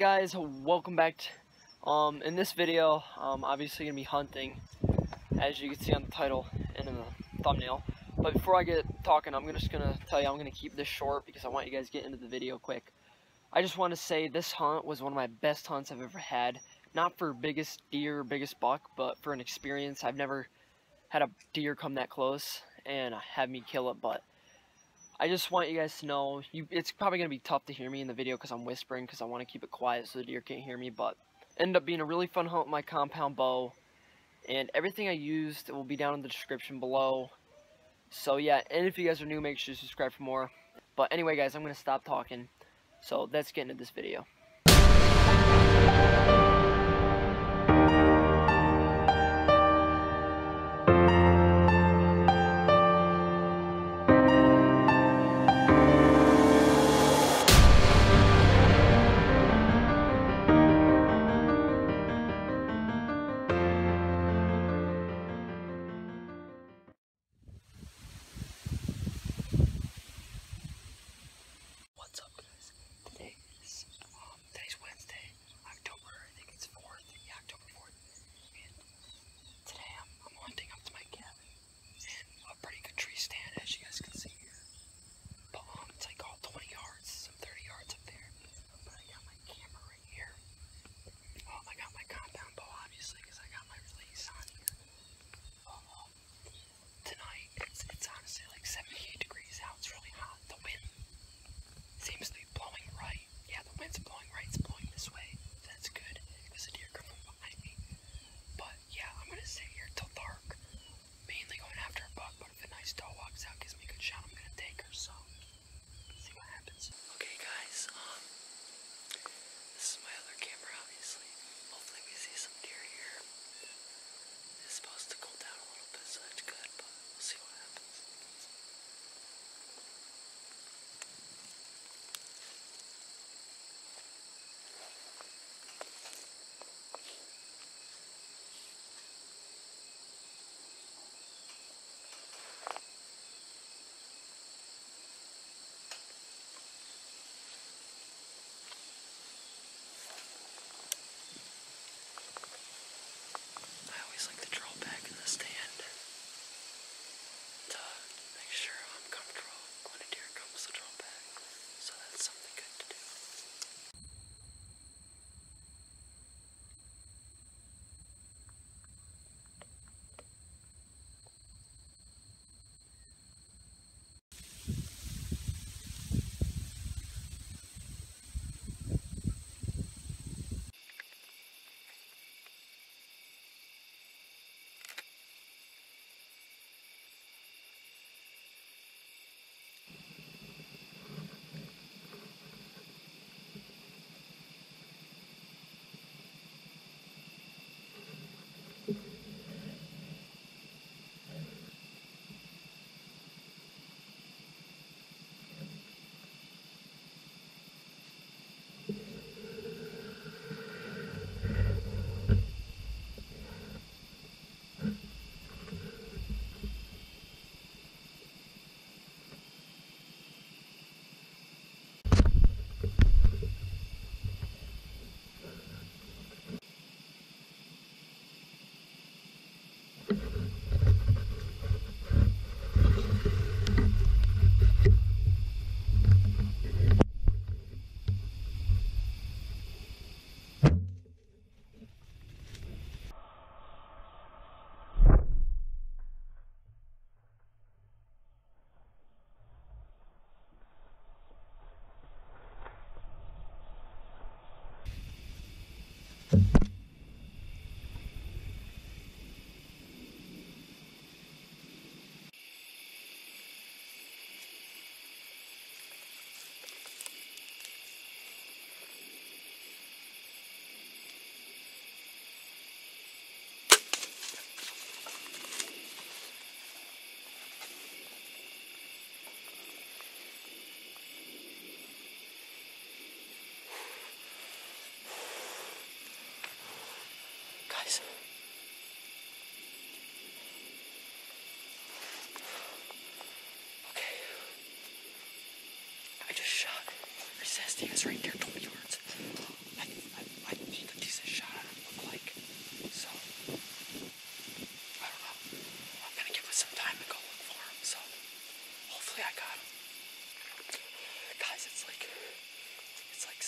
Guys? Welcome back to, um, in this video, um, obviously to be hunting, as you can see on the title and in the thumbnail. But before I get talking, I'm just to tell you I'm to keep this short because I want you guys to get into the video quick. I just want to say this hunt was one of my best hunts I've ever had. Not for biggest deer, biggest buck, but for an experience. I've never had a deer come that close and have me kill it, but I just want you guys to know, you, it's probably going to be tough to hear me in the video because I'm whispering because I want to keep it quiet so the deer can't hear me, but ended up being a really fun hunt with my compound bow, and everything I used will be down in the description below. So yeah, and if you guys are new, make sure to subscribe for more. But anyway guys, I'm going to stop talking, so let's get into this video.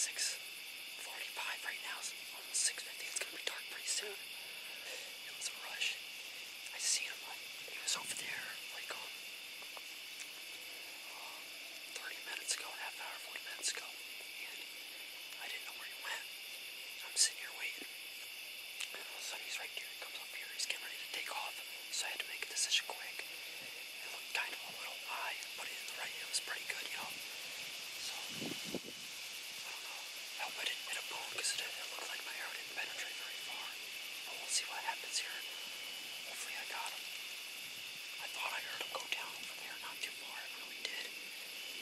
6:45 right now. It's almost 6:50. It's gonna be dark pretty soon. It was a rush. I see him. He was over there, like um, 30 minutes ago, half hour, 40 minutes ago, and I didn't know where he went. So I'm sitting here waiting. And all of a sudden he's right there. He comes up here. He's getting ready to take off. So I had to make a decision quick. It looked kind of a little high, but in the right, it was pretty good, you know. So I don't know. I hope I didn't hit a bone because it, it looked like my arrow didn't penetrate very far. But we'll see what happens here. Hopefully I got him. I thought I heard him go down over there, not too far. I really did.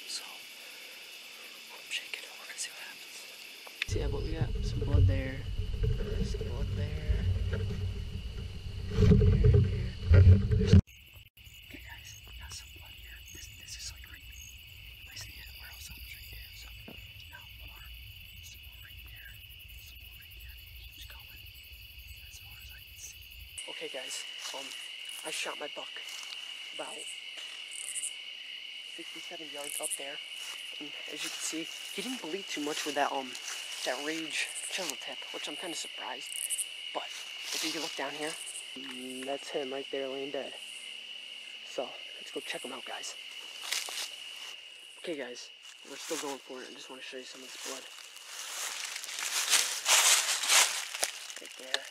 So I'm shaking it. We're gonna see what happens. Yeah, but we got some blood there. Some blood there. Okay, guys, got some blood here. This, is. I see it where else. So more. Some more right. Some more right as far as I can see. Okay, guys. Um, I shot my buck about 67 yards up there. And as you can see, he didn't bleed too much with that um that rage chisel tip, which I'm kind of surprised. But if you look down here, mm, that's him right there laying dead. So let's go check him out, guys. Okay, guys, we're still going for it. I just want to show you some of this blood. Right there.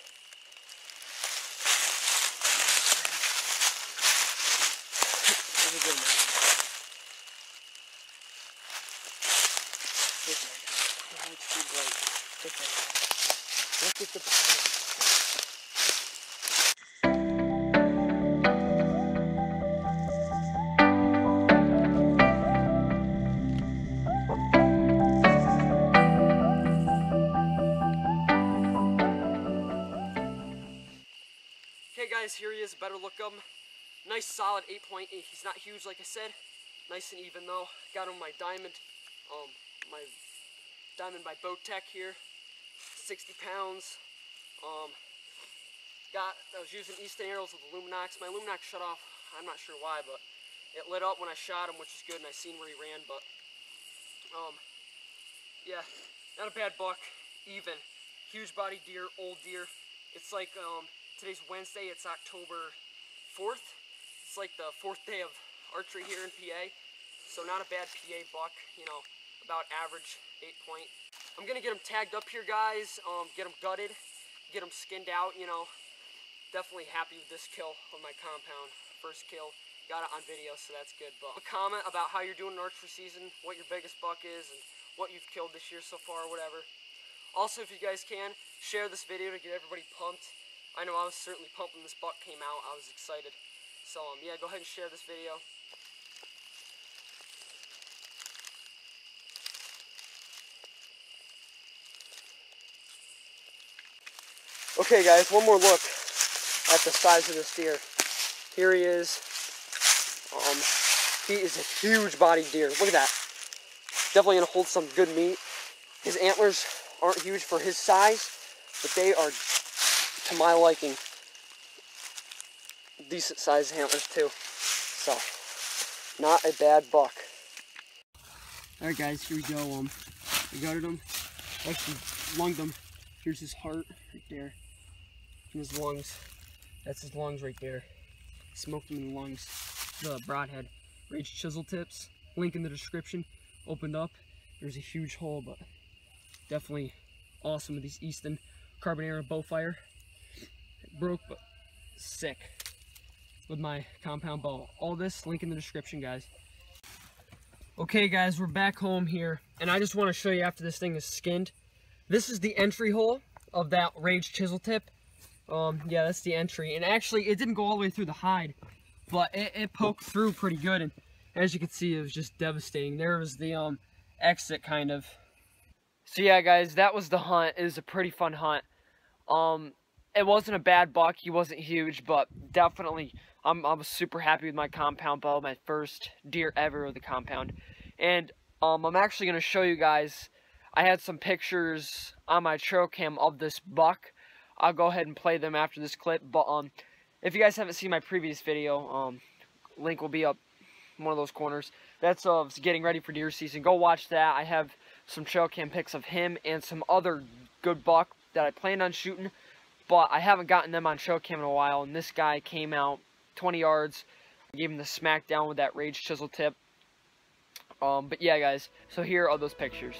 There's a good amount. Right there. Oh, it's too Look at the bottom. Guys, here he is. Better look him. Nice, solid 8.8. He's not huge, like I said. Nice and even though. Got him my diamond, um, my diamond by Bowtech here. 60 pounds. Um, got. I was using Easton arrows with the Lumenoks. My Lumenoks shut off. I'm not sure why, but it lit up when I shot him, which is good, and I seen where he ran. But um, yeah, not a bad buck. Even. Huge body deer, old deer. It's like um, today's Wednesday. It's October 4th. It's like the fourth day of archery here in PA. So not a bad PA buck. You know, about average eight point. I'm gonna get them tagged up here, guys. Um, get them gutted, get them skinned out. You know, definitely happy with this kill on my compound. First kill. Got it on video, so that's good. But comment about how you're doing in archery season, what your biggest buck is, and what you've killed this year so far, or whatever. Also, if you guys can, share this video to get everybody pumped. I know I was certainly pumped when this buck came out. I was excited. So, um, yeah, go ahead and share this video. Okay, guys, one more look at the size of this deer. Here he is. Um, he is a huge bodied deer. Look at that. Definitely gonna hold some good meat. His antlers aren't huge for his size, but they are, to my liking, decent sized antlers too. So, not a bad buck. Alright guys, here we go. Um, we gutted him. Actually, lunged him. Here's his heart right there. And his lungs. That's his lungs right there. Smoked him in the lungs. The broadhead. Rage chisel tips. Link in the description. Opened up. There's a huge hole, but definitely awesome with these Easton Carbonera Bowfire. It broke, but sick with my compound bow. All this link in the description, guys. Okay, guys, we're back home here, and I just want to show you after this thing is skinned. This is the entry hole of that Rage chisel tip. Um, yeah, that's the entry, and actually, it didn't go all the way through the hide, but it, it poked through pretty good, and as you can see, it was just devastating. There was the um exit, kind of. So yeah, guys, that was the hunt. It was a pretty fun hunt. Um, it wasn't a bad buck. He wasn't huge, but definitely, I'm I'm super happy with my compound bow. My first deer ever with the compound, and um, I'm actually gonna show you guys. I had some pictures on my trail cam of this buck. I'll go ahead and play them after this clip. But um, if you guys haven't seen my previous video, um, link will be up one of those corners. That's of getting ready for deer season. Go watch that. I have some trail cam pics of him and some other good buck that I planned on shooting, but I haven't gotten them on trail cam in a while. And this guy came out 20 yards. I gave him the smackdown with that rage chisel tip. Um, but yeah, guys. So here are those pictures.